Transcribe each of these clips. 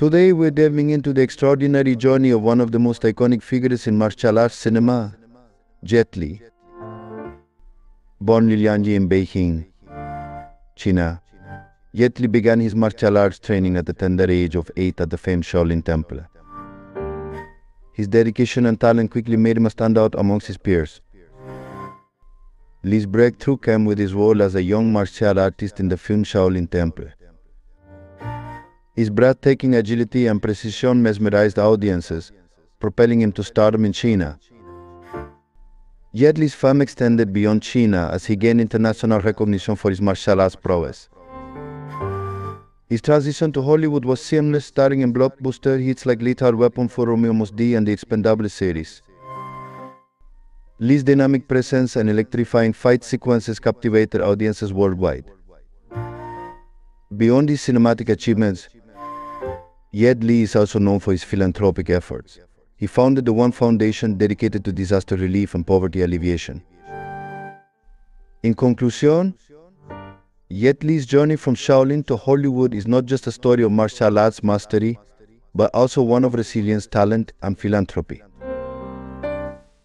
Today we're delving into the extraordinary journey of one of the most iconic figures in martial arts cinema, Jet Li. Born Lijiang in Beijing, China, Jet Li began his martial arts training at the tender age of 8 at the famed Shaolin Temple. His dedication and talent quickly made him a standout amongst his peers. Li's breakthrough came with his role as a young martial artist in the film Shaolin Temple. His breathtaking agility and precision mesmerized audiences, propelling him to stardom in China. Jet Li's fame extended beyond China as he gained international recognition for his martial arts prowess. His transition to Hollywood was seamless, starring in blockbuster hits like Lethal Weapon 4 Romeo Must Die and the Expendables series. Li's dynamic presence and electrifying fight sequences captivated audiences worldwide. Beyond these cinematic achievements, Li is also known for his philanthropic efforts. He founded the One Foundation dedicated to disaster relief and poverty alleviation. In conclusion, Jet Li's journey from Shaolin to Hollywood is not just a story of martial arts mastery, but also one of resilience, talent, and philanthropy.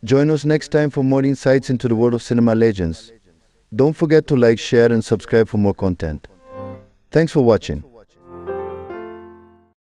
Join us next time for more insights into the world of cinema legends. Don't forget to like, share, and subscribe for more content. Thanks for watching.